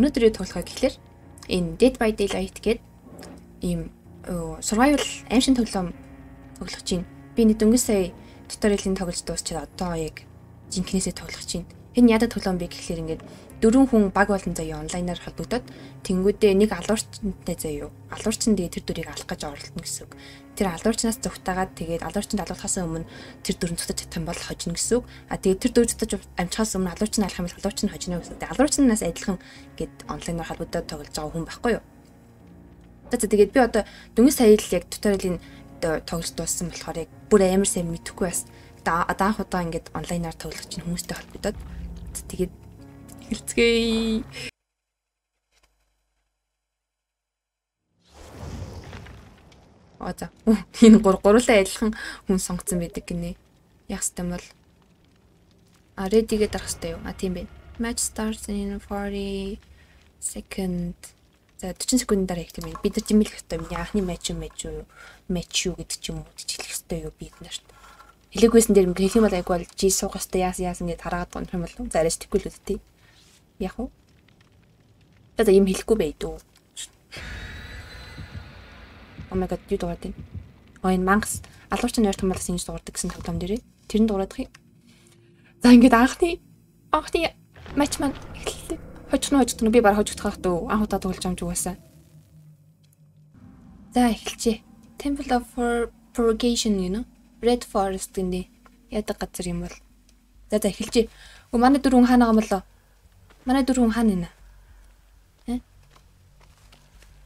Өнөөдөр юу тоглохоо гэхэлэр энэ Dead by Daylight гэдэг ийм survival action тоглоом тоглох чинь. Би нэг дөнгөж сая туториалын тоглож дуусчаад одоо яг жинкнээсээ тоглох чинь. Энэ ядаа тоглоом би гэхэлэр ингээд дөрвөн хүн баг болон заяа онлайнаар холбогдоод тэнгүүдээ нэг алуурчтай заяа. Алуурчин тэгээ тэр дүрийг алах гэж оролдоно гэсэн үг. Тэр алуурчнаас зүгтаагаад тэгээд алуурчинд алуулахаас өмнө тэр дүрэн чадах юм бол хожно гэсэн үг. А тэгээд тэр дүр цутаж амжихаас өмнө алуурчин алах юм бол алуурчин хожно гэсэн үг. Алуурчнаас адилхан гээд онлайнаар холбогдоод тоглож байгаа хүн байхгүй юу? Тэгээд би одоо дөнгөж сая л яг туториалын тоглож дууссан болохоор яг бүр амар сайн мэдэхгүй бас даанх удаа ингээд онлайнаар тоглох чинь хүмүүстэй холбогдоод тэгээд Хэрцгээе. Аа за. Энэ гур гурлаа адилхан хүн сонгоцсон байдаг гинэ. Яг хэвээр бол а ready-гээ дарах хэрэгтэй юу? А тийм байна. Match starts in 40 second. За 40 секундын дараа тийм байна. Бид нар жимэлэх хэрэгтэй юм. Яахны матч юм матч юу? Матч юу гэдэг ч юм уу хэлэх хэрэгтэй юу бид нарт. Хэлээгүйсэн дээр хэлэх юм бол айгүй бол G суух хэрэгтэй яасан яасан гэдээ хараад гонх юм бол зарайж тэхгүй л үсттэй. Яг уу? За юм хэлэхгүй бай дүү. Oh юу дуурайд юм? Oh энэ мангас алуурчин нойр томоолос ингэж дуурайдаг гэсэн тоглоом дээрээ. Тэр нь дуурайдах юм. За ингэж анхны анхны матч маань эхэллээ. Хожих нь хожих нь би баг хожих таах дөө. Анх удаа тоглож ч угаасаа. За эхэлчихье. Temple of Purgation you know. Red Forest гэнэ. Ядаг газар юм бол. За за эхэлчихье. Өө манай дөрвөн хаана байгаа юм болоо? Манай дөрвөн хаана нэ? Э?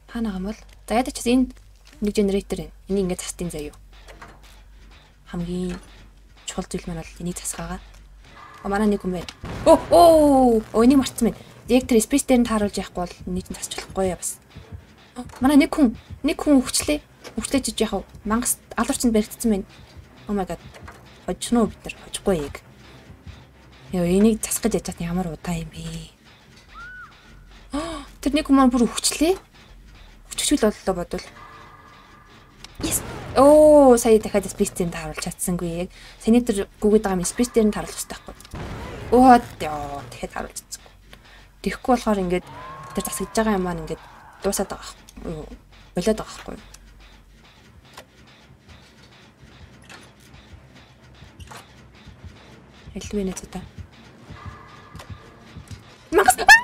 Хаана гам бол? За ядаж ч энэ нэг генератор энэ. Энийг ингээд застын заяа. Хамгийн чухал зүйл маань бол энийг засгаагаа. А манай нэг хүн байна. Оо оо оо энийг мартсан байна. Тэр спейс дээр нь тааруулж яахгүй бол нэг нь засч болохгүй бас. Манай нэг хүн нэг хүн өвчлээ. Өвчлээж иж яхав. Мангас алуурчинд баригдсан байна. Oh my god. Хожно бид нар хожихгүй яг. Яа энийг засах гэж яж ямар удаа юм бэ? Тэр нэг хүмүүс бүр өвчлээ. Өвчгөл боллоо бодвол. Yes. Оо, сая дахиад спейстэй тааруулж чадсангүй яг. Саний тэр гүгээд байгаа юм спейс дээр нь тааруулах хэрэгтэй байхгүй. Оо, яа, дахиад тааруулж чадсангүй. Тэхгүй болохоор ингээд тэр засагдж байгаа юм маань ингээд дуусаад байгаа. Болоод байгаа байхгүй. Хэлвэ нэ цаа. Магас.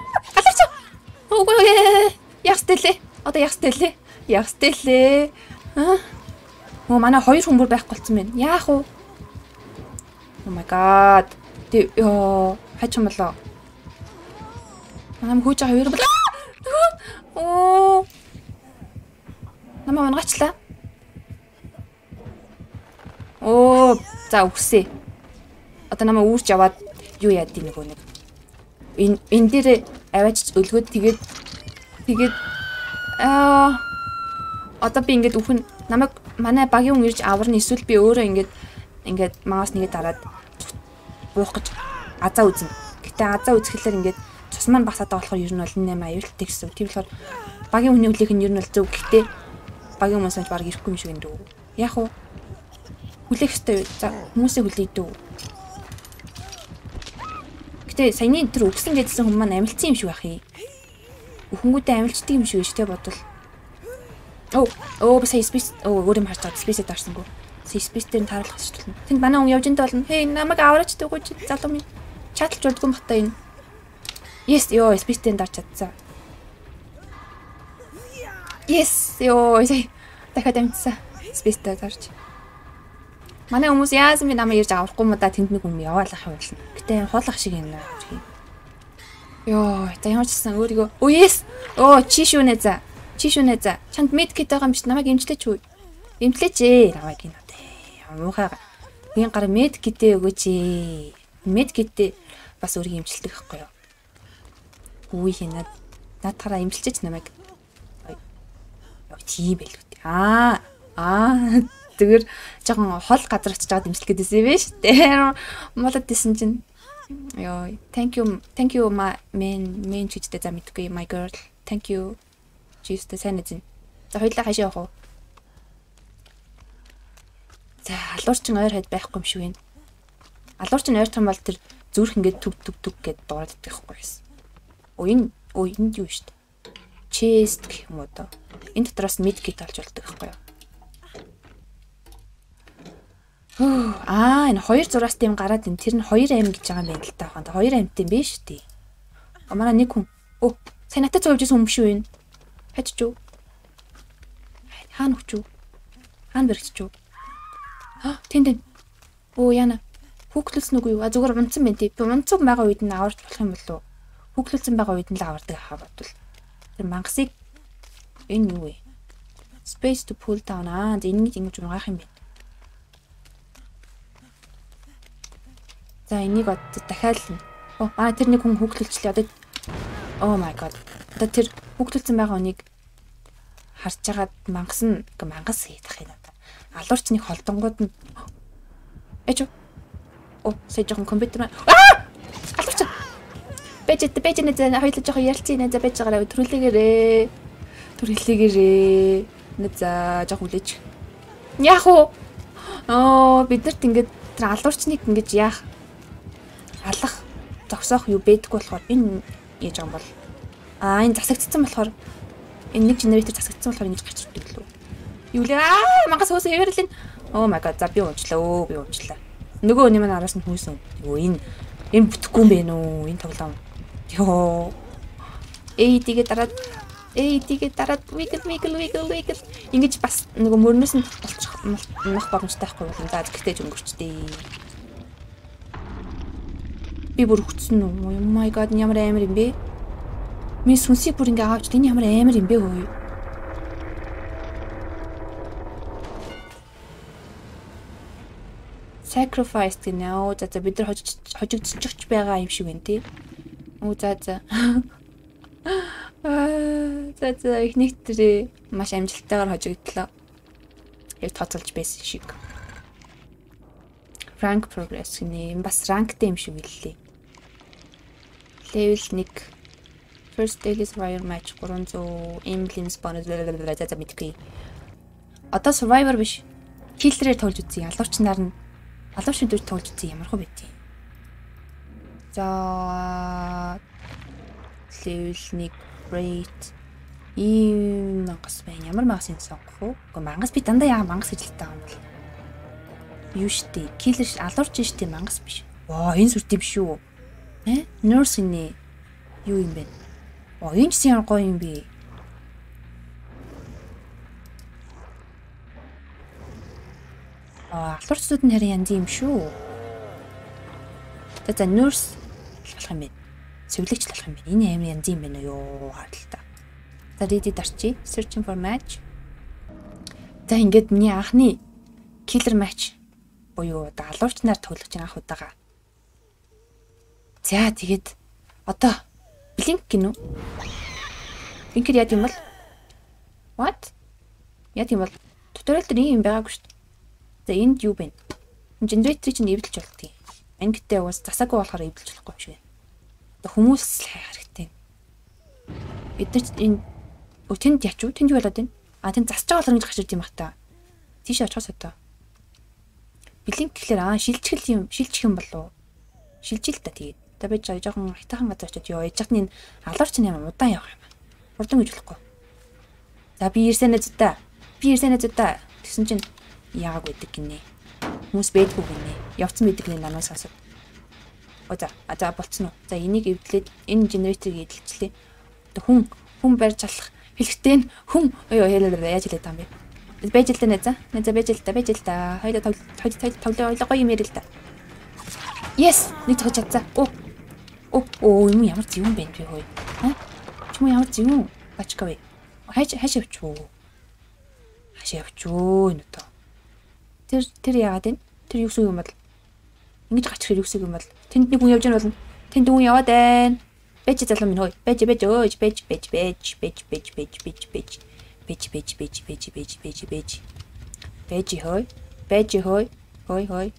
Үгүй яг стэлээ. Одоо яг стэлээ. Яг стэлээ. Аа. Оо манай хоёр хүн бүр байхгүй болсон байна. Яах вэ? Oh my god. Тэ ёо хач юм болоо. Нам хөөж байгаа хоёр болоо. Оо. Намаа унгаачлаа. Оо, за үгсээ. Одоо намаа үүрч яваад юу яад тийм нөгөө нэг энэ энэ дээр аваач өлгөөд тэгээд тэгээд аа одоо би ингээд үхэн намайг манай багийн хүн ирж аварна эсвэл би өөрөө ингээд ингээд маус нэгэ дараад буух гэж азаа үзнэ. Гэтэ азаа үзэхлээр ингээд цус маань басаад байгаа болохоор ер нь бол 8 аюултай гэсэн. Тийм болохоор багийн хүний үлийнх нь ер нь бол зөв. Гэтэ багийн хүмүүс санаж баг ирэхгүй юм шиг энэ дүү. Яг уу хүлээх ёстой. За хүмүүсээ хүлээе дүү. Гэтэ саяны тэр өгсөн гэдсэн хүмүүс маань амилцсан юм шиг байх юм. Өхөнгүүтээ амилчдаг юм шиг дээ бодвол. Оо, оо би сая спейс оо өөр юм харж байгаа. Спейсэд дарсангүй. Спейс дээр нь тааруулах гэж байна. Тэнд манай хүн явж энэ болно. Хей, намайг аваач дэггүй чи залуу минь. Чатлж удгүй бата энэ. Yes, ёо, спейс дээр дарч чадсан. Yes, ёо, сая дахиад амтсан. Спейс дээр дарч. Манай хүмүүс яасан би намайг ирж авахгүй муу да тэнд нэг хүн яваалах юм болно. Гэтэ хуулах шиг юм аа. Йоо, за ямар ч гэсэн өөрийгөө yes. Оо чи шүү нэ за. Чи шүү нэ за. Чанд мед кит байгаа юм биш намайг имжлээч үү? Имжлээч ээ намайг энэ одоо. Муухай. Би гар мед китээ өгөөч ээ. Мед китээ бас өөрийг имжилдэг байхгүй юу? Үгүй хинаад наатаараа имжилчих намайг. Йоо тийм байл үү. Аа. Аа зүгээр жоохон хол газар очиж байгаа дэмжлэг гэдээсэн юм биш үү? Молод дисэн чинь ёо thank you thank you my main main чичтэй за мэдгүй my girl thank you чичтэй сайн эзэн. За хоёлаа хашаа явах уу? За алуурчин ойр хад байхгүй юм шиг байна. Алуурчин ойр том бол тэр зүрх ингээд төг төг төг гэд дуурайд байхгүй энэ Өө энд юу штт. Chest гэх юм уу доо. Энэ дотроос medkit олж болдог байхгүй юу? Хөө аа энэ хоёр зураас тийм гараад энэ тэр нь хоёр аим гэж байгаа юм байна хаа. Хоёр аимтай юм биш үү? А манай нэг хүн. Өө сайн натаа цугж исэн юм шүү энэ. Хачиж юу? Хаана хүч юу? Хаана бэрэгч юу? Аа тийм тийм. Өө яна. Хүүхлэлсэн үгүй юу? А зүгээр унтсан байна тий. Унтсан байгаа үед нь аварч болох юм болов уу? Хүүхлэлсэн байгаа үед нь л авардаг хаа бодвол. Тэр мангасыг энэ юу вэ? Space to pull down аа энийг ингэж угаах юм байна. За энийг одоо дахиад л Оо аа тэр нэг хүн хөглөлчлээ. Одоо Oh my god. Одоо тэр хөглөлцсөн байгаа хүнийг харж агаад мангас нь мангас хийх юм одоо. Алуурч нэг холдонгууд нь Эч Оо сая жоохон компьютер аа алуурч Бэжэт бэжэнэ зэн хоёул жоохон ярилцیں۔ За бэж байгаараа төрүүлээгээрээ. Төрүүлээгээрээ. Нэ за жоохон хүлээж. Яах вэ? Оо бид нарт ингээд тэр алуурчныг ингэж яах алах зогсоох юу бэдэггүй болохоор энэ яаж юм бол аа энэ засагдсан болохоор энэ нэг генератор засагдсан болохоор ингэж гарч ирдэг лөө. Юу лээ аа мангас хөөсөн яваарлаа. Oh my god за би унчлаа би унчлаа. Нөгөө өний маань араас нь хүйсэн. Юу энэ энэ бүтэхгүй юм бэ нөө энэ тоглоом. Йоо. Эй тэгээ дараад эй тэгээ дараад wiggle wiggle wiggle wiggle ингэж бас нөгөө мөрнөөс нь болчих мах боломжтой байхгүй бол за гэхдээ ч өнгөрчтэй. Би бүр хүчсэн үү? Oh my god ямар амар юм бэ? Ми сүнсийг бүр ингээ аваач энэ ямар амар юм бэ хөөе. Sacrifice гэнэ. За за бид нар хожиж хожигдчих байгаа юм шиг байна тий. Оо за за. Аа за за ихний тэр маш амжилттайгаар хожигдлоо. Яг тооцоолж байсан шиг. Rank progress гэнэ. Бас rankтэй юм шиг билээ. Level 1 First daily survivor match 300 emblems bonus за за мэдгүй. Одоо survivor биш. Killer-ээр тоглож үзье. Алуурчнаар нь алуурчны дүр тоглож үзье. Ямар хөө бит. За level 1 great ийм мангас байна. Ямар мангас юм сонгох уу? Уу мангас би дандаа яа мангас гэж таа юм бол. Юу штэ? Killer алуурч штэ мангас биш. Ваа энэ сүртэй биш үү? Э? Nurse инээ. Юу юм бэ? Оо, энэ ч юм гоё юм би. Аа, алуурчдууд нь харин янз юм шүү. За за nurse болох юм бэ? Цэвэрлэгч болох юм бэ? Энэ амар янз юм байна юу? Хаалтаа. За ready дарчи. Searching for match. За ингээд миний анхны killer match буюу одоо алуурч нар тоглож байгаа анх удаага За тэгээд одоо блинк гинү. Блинкер яд юм бол? What? Яд юм бол туториал дээр юм байгаагүй шүү дээ. За энд юу бэ? Генераторыг чинь эвдэлж болтгий. Ангитай уус засаагүй болохоор эвдэлж болохгүй юм шиг байна. Одоо хүмүүс л хэрэгтэй. Бид нар энэ тэнд яч уу? Тэнд юу болоод байна? А тэнд засаж байгаа гарч ирд юм бах та. Тийш очихоос одоо. Блинк гэхлээр аа шилжих юм, шилжих юм болов. Шилжил та тэгээд. Одоо би жоохон хитахан газар очиод ёо яж хатны алуурч нь юм удаан явах юм. Хурдан гэж болохгүй. За би ирсэнэ зөтэ. Би ирсэнэ зөтэ. Тэгсэн чинь яагаад байдаг гинэ. Хүмүүс бэдгүй гинэ. Явцсан байдаг гинэ намаас асуу. О за а за болцсон уу. За энийг эвдлээд энэ генераторыг эдэлчлээ. Одоо хүн хүн барьж алах хэлэхдээ нь хүн ёо яаж хэлээд байгаа юм бэ? Бэж л дээ за. За бэж л да бэж л да. Хоёул тоглоо тоглоо гоё юм ярил да. Yes, нэг тоглож чадсан. Оо, Оо юм ямар зөв юм бэ би хөөе. Аа? Чому ямар зөв юм? Бачка вэ? Хайш хайш явчуу. Хайш явчуу энэ тоо. Тэр тэр яагаад вэ? Тэр юу гэсэн юм бол ингэж гачих хэрэг юусыг юм бол тэнд нэг хүн явж байгаа болно. Тэнд хүн яваад байна. Бэж залуу минь хөөе. Бэж бэж өөж бэж бэж бэж бэж бэж бэж бэж бэж бэж бэж бэж бэж бэж бэж бэж бэж хөөе. Бэж хөөе. Хөөе хөөе.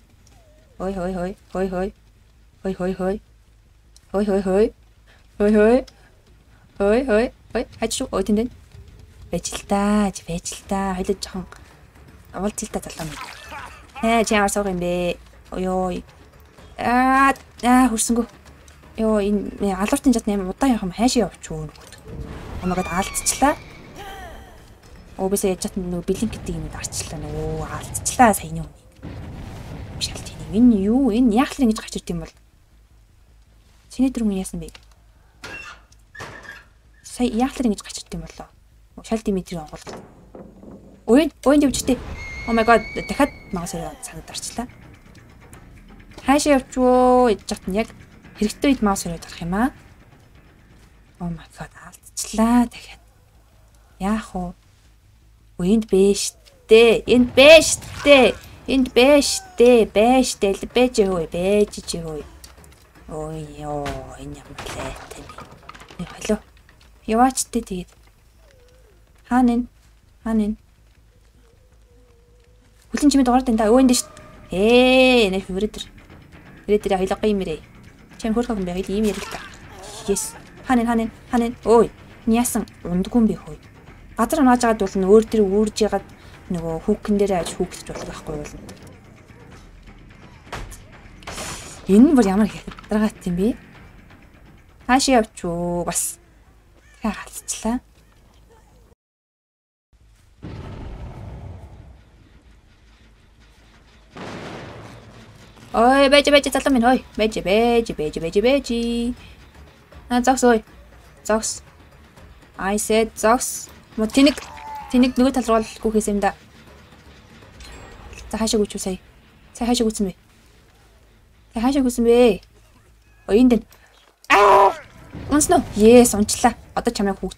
Хөөе хөөе хөөе. Хөөе хөөе. Хөөе хөөе хөөе. Hoi hoi hoi. Hoi hoi. Hoi hoi. Hoi хайж шүү. Ой тэнд. Байж л та, байж л та. Хоёлоо жоохон уулз л та залуу минь. Ээ чи ямар суух юм бэ? Ой ой. Аа аа хүрсэнгүү. ёо энэ алууртын жад нээр удаан юм хайшаа явчих уу нөгөө. Омогод алдчихлаа. Обисаа яж чад нөгөө бэлэн гэдэг юм арчлаа нөгөө алдчихлаа саяны үнийг. Шалт энэ юу энэ яах л ингэж гарч ирд юм бол. Чиний дөрөв яасан бэ? Сая яах л ингэж гарч ирд юм болоо. Шалт Димитрийг онгол. Ой, ой дэвчтэй. Oh my god дахиад өрөө цагт орчлаа. Хаашаа явчвөө гэж хат нь яг хэрэгтэй үед маус өрөөд орох юм аа. Oh my god алдчихлаа дахиад. Яах вэ? Энд бэ штэ. Энд бэ штэ. Энд бэ штэ. Бэ штэ. Бэж хөөе. Бэж чи хөөе. Ой ёо энэ юм лээ тэний. Э халуу. Яваач тэ тэгээд. Хаан энэ? Хаан энэ? Хүлэн чимээ дугаар тань да. Өө энэ шүү. Ээ нэр хүрэтэр. Хүрэтэр хоёлоо гоо юм ирээ. Чам хөрхөв юм бэ хоёул ийм ярил та. Yes. Хаан энэ хаан энэ хаан энэ. Өө яасан ундгүй юм бэ хөөе. Газар унааж байгаад бол н өөр төр үүрж ягаад нөгөө хүүхэн дээрээ аж хүүхдэж болох байхгүй бол Энэ бүр ямар хятрагаат юм бэ? Хаашаа явчуу бас. Тэгээ халцлаа. Ой, байж байж залуу минь ой. Байж байж байж байж байж. А зогс ой. Зогс. I said зогс. Мо тэнэг тэнэг нөгөө тал руу гүхээс юм да. За хаашаа гүчүү сая. Сая хаашаа гүцсэн бэ? Сая хаашаа гүцсэн бэ? Ой энд дэ. Аа! Унсноо. Yes, унчлаа. Одоо чамайг хүүхд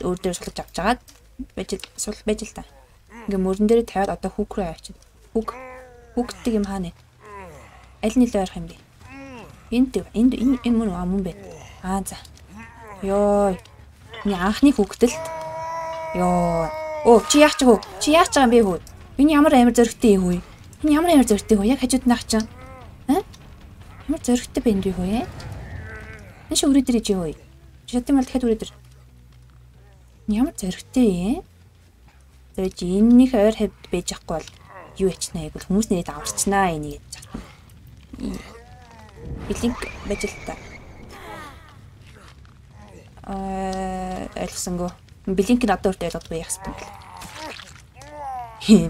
өөр дээр сулж авч жагаад байж сул байж л та. Ингээ мөрөн дээр тавиад одоо хүүк рүү явчихна. Хүүк. Хүүкдэг юм хаана? Аль нь илүү ойрох юм бэ? Энд энд энэ энэ мөн мөн бэ. Аа за. Йоо. Миний анхны хүүхдэлт. Йоо. Оо чи яах ч хөө? Чи яах ч байгаа юм бэ хөө? Энэ ямар амар зөрөгтэй юм хөө? Энэ ямар амар зөрөгтэй хөө? Яг хажууд наах чинь. Аа? Ямар зөрөгтэй бэ энэ хөө яа? Энэ шиг үрээдэр ижи хөө. Шатын мал дахиад үрээдэр. Ямар зөрөгтэй? Тэр чи энэнийх ойр хавьд байж ахгүй бол юу ячнаа яг хүмүүс нэрээд аварчнаа энийг гэж Билинг байж л та. Аа ойлгосонгүй. Билинг нь одоо үрт ойлгодгүй яах юм бэ?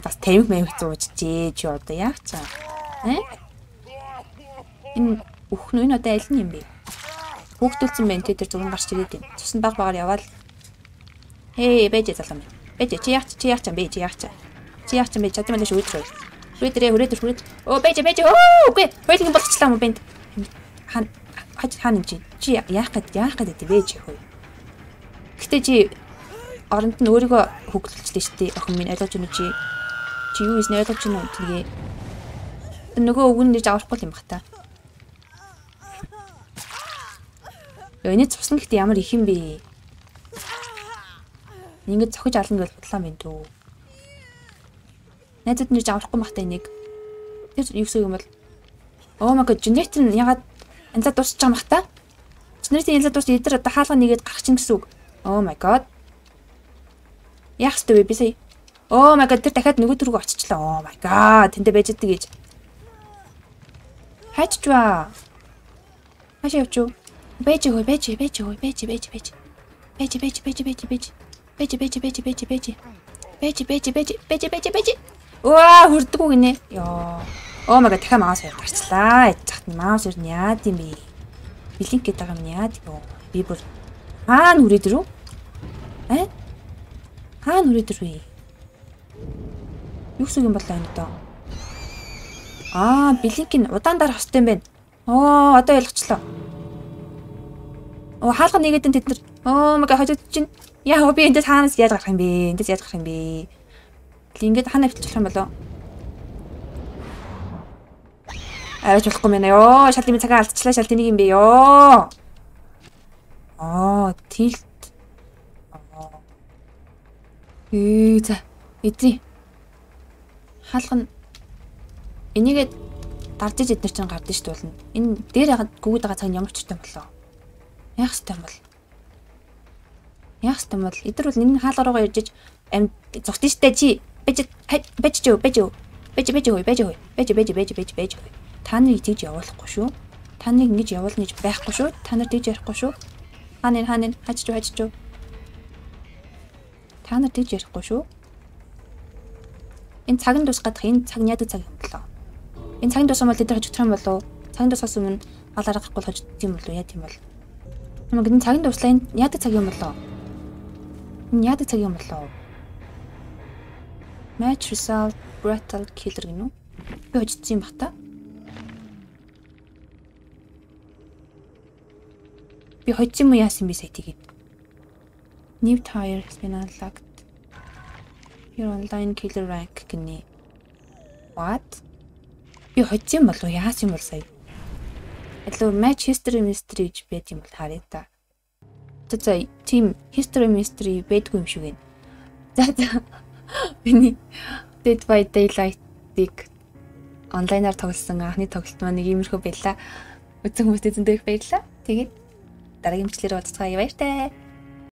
Бас тамиг маяг зуужжээ чи одоо яах чаа? Э? Энэ өхнө энэ одоо аль нь юм бэ? Хүүхдүүлсэн байх тэ тэр зураг гарч ирээд байна. Цусан баг багаар яваал. Хей, бэж залам. Бэж чи яах чи яах чам бэ? Чи яах чаа? Чи яах чам бэ? Чадсан мэлээ шүүдрээ. Хүрээдэрээ хүрээдэр хүрээд. Оо бэж бэж. Оо үгүй. Хойлын болгочлаа юм бэнд. Хан хаж хаан юм чи. Чи яах гээд яах гээд бэж хөөе. Гэтэ чи оронд нь өөрийгөө хөглөлчтэй шүү дээ. Охин минь ойлгож байна чи. Чи юу ийс ойлгож байна уу тэгээ. Нөгөө өвгөн нэж авахгүй юм бах та. Яа энэ цусна гэхдээ ямар их юм бэ? Ингээд цохиж ална гэж бодлоо юм дүү найзад нэрж аврахгүй махтай энийг. Тэр юу гэсэн юм бол Oh my god, generator нь ягаад янзаа дуусч байгаа махта? Generator янзаа дуусч эдэр одоо хаалга нэгээд гарах чинь гэсэн үг. Oh my god. Яах вэ би сая? Oh my god, тэр дахиад нөгөө төрөг очичлаа. Oh my god, тэнтэй байж идэг гэж. Хайчваа. Хашаа явчих. Бэж хөө, бэж, бэж хөө, бэж, бэж, бэж. Бэж, бэж, бэж, бэж, бэж. Бэж, бэж, бэж, бэж, бэж. Бэж, бэж, бэж, бэж, бэж, бэж. Уаа хүрдэггүй гинэ. Йоо. Оо мага дахиад маус хоёр гарчлаа. Яж захт маус хоёр нь яад юм бэ? Блинк гэдэг юм яад юу? Би бүр хаана хүрээд ирв? Аа? Хаана хүрээд ирв? Юу гэсэн юм болоо энэ доо? Аа, блинк нь удаан дарах хэвтэй юм байна. Оо, одоо ойлгочлоо. Оо, хаалга нэгэдэн тэд нар. Оо, мага хожид чинь. Яа, би эндээс хаанаас яаж гарах юм бэ? Эндээс яаж гарах юм бэ? Ингээд хана хөвчих юм болоо. Арайч болохгүй мэнэ ёо. Шал тийм цагаа алдчихлаа шал тэнийг юм бэ ёо. Аа, тилт. Ээ за. Эзэн. Хаалга нь энийгээ дарж иж эднэр чинь шүү дээ. Энэ дээр ягаад гүгэд байгаа цаг нь ямар ч юм болоо. Яах ёстой юм бол? Яах ёстой юм бол? Эдгэр бол энэ хаал ороогаа иржиж амь зүгтэн штэ чи бэж бэж чи бэж бэж бэж хөөе бэж хөөе бэж бэж бэж бэж бэж хөөе та нарыг тийж явуулахгүй шүү. Та нарыг ингэж явуулна гэж байхгүй шүү. Та нар тийж ярихгүй шүү. Ханин ханин хажиж хажиж. Та нар тийж ярихгүй шүү. Энэ цаг нь тусгадах энэ цаг яд цаг юм болоо. Энэ цагийн тусам бол тэд нар хажигдах юм болоо. Цагийн тусаас өмнө гал аргахгүй л хажигдсан юм болоо яа тийм болоо. Намайг энэ цагийн дуслаа энэ яадаг цаг юм болоо. Энэ яадаг цаг юм болоо. Match result brutal killer гинүү. Би хожицсан юм бах та. Би хоцсон юм яасан би сая тэгээд. New tire has been unlocked. Your online killer rank гинэ. What? Би хоцсон болов яасан юм бол сая. Илүү match history mystery гэж байт юм бол харъя та. За за team history mystery байдгүй юм шиг байна. За за. Миний Dead by Daylight-ыг онлайнаар тоглосон анхны тоглолт маань нэг иймэрхүү байлаа. Үзэн хүмүүст эзэн дэх баярлаа. Тэгээд дараагийн бичлэлээр уулзцгаая баяртай.